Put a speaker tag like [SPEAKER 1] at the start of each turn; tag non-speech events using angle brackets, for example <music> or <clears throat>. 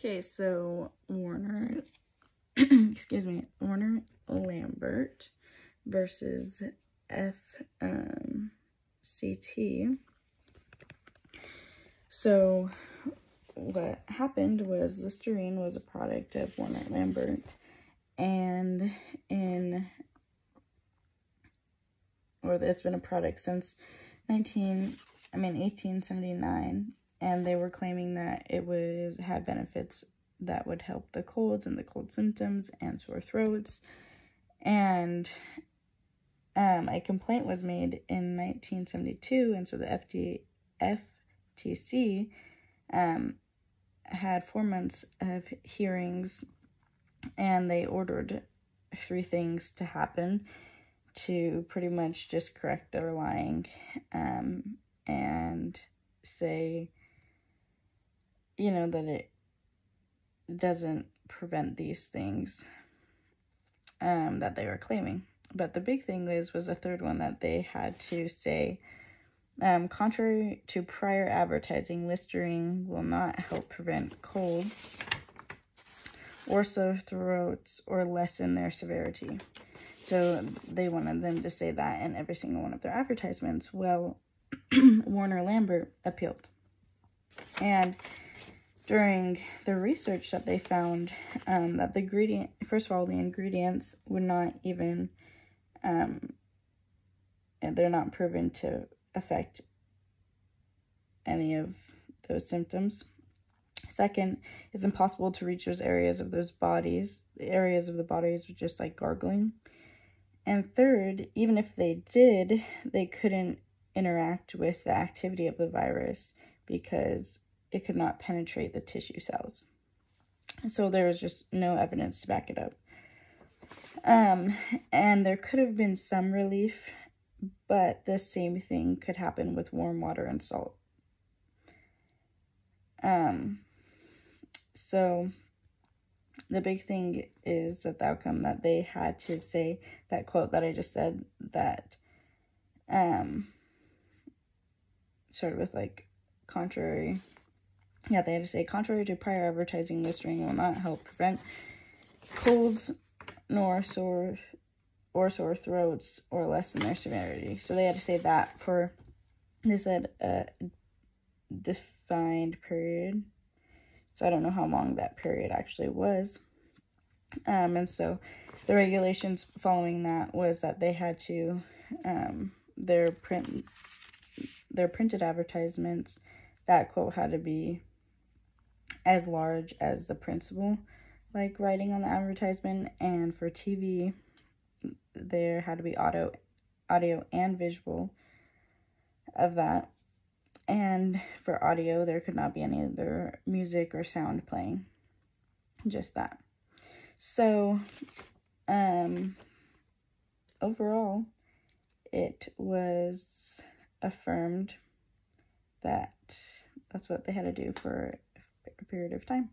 [SPEAKER 1] Okay, so Warner, <clears throat> excuse me, Warner Lambert versus F um. So what happened was Listerine was a product of Warner Lambert and in or it's been a product since 19 I mean 1879 and they were claiming that it was had benefits that would help the colds and the cold symptoms and sore throats. And um, a complaint was made in 1972 and so the FTC um, had four months of hearings and they ordered three things to happen to pretty much just correct their lying um, and say, you know, that it doesn't prevent these things um, that they were claiming. But the big thing is was the third one that they had to say, um, contrary to prior advertising, Listerine will not help prevent colds or sore throats or lessen their severity. So they wanted them to say that in every single one of their advertisements. Well, <clears throat> Warner Lambert appealed. And during the research that they found um, that the ingredient, first of all, the ingredients would not even, um, they're not proven to affect any of those symptoms. Second, it's impossible to reach those areas of those bodies, the areas of the bodies with just like gargling. And third, even if they did, they couldn't interact with the activity of the virus because it could not penetrate the tissue cells. So there was just no evidence to back it up. Um, and there could have been some relief, but the same thing could happen with warm water and salt. Um, so the big thing is that the outcome that they had to say that quote that I just said that um sort of with like contrary yeah they had to say contrary to prior advertising Listerine will not help prevent colds nor sore or sore throats or lessen their severity so they had to say that for they said a defined period so I don't know how long that period actually was. Um, and so the regulations following that was that they had to, um, their print, their printed advertisements, that quote had to be as large as the principal, like writing on the advertisement. And for TV, there had to be audio, audio and visual of that. And for audio, there could not be any other music or sound playing. Just that. So, um, overall, it was affirmed that that's what they had to do for period of time.